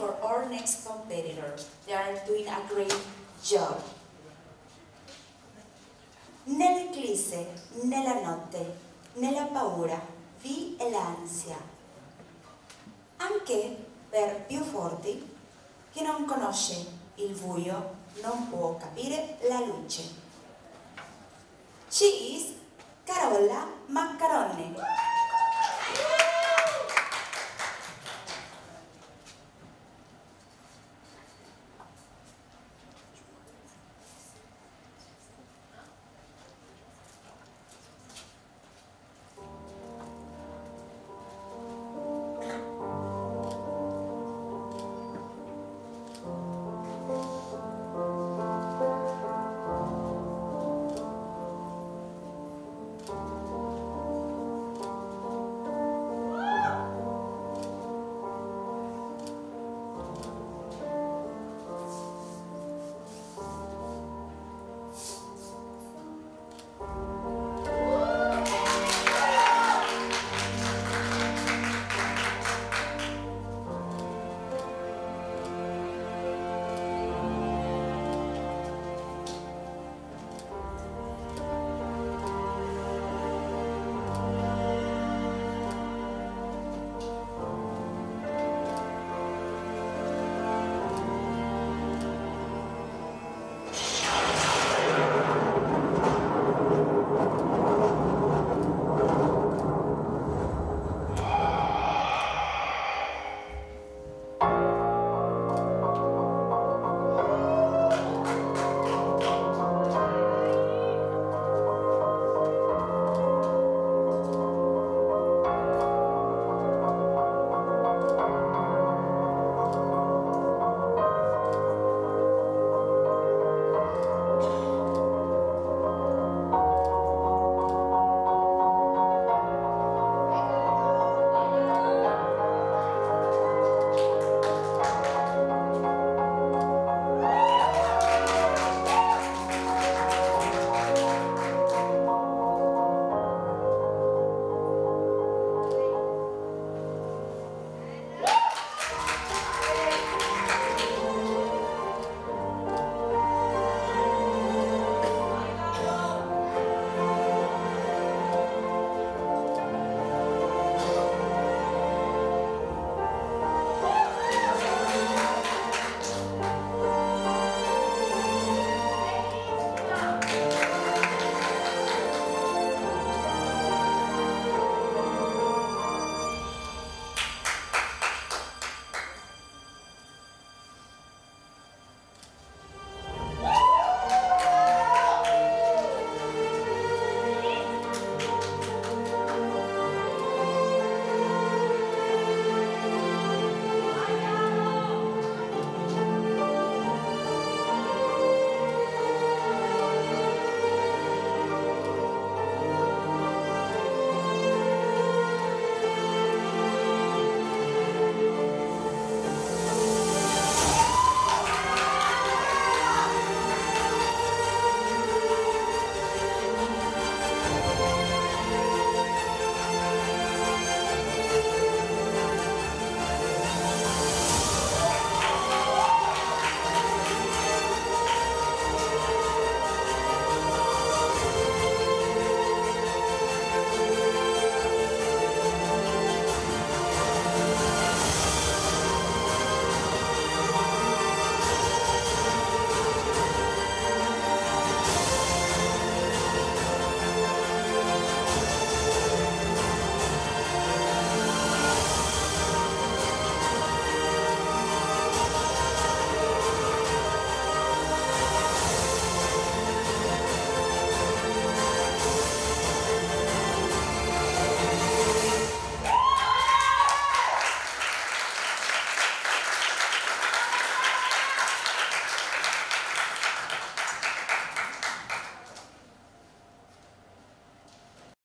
for our next competitor. They are doing a great job. Nell'eclisse, nella notte, nella paura, vi è l'ansia. Anche per più forti, chi non conosce il buio non può capire la luce. She is Carola, Maccarone.